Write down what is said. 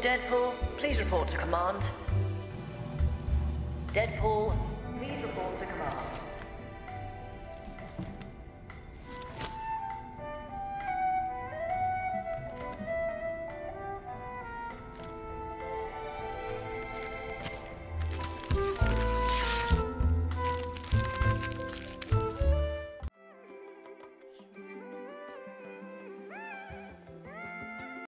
Deadpool, please report to command. Deadpool,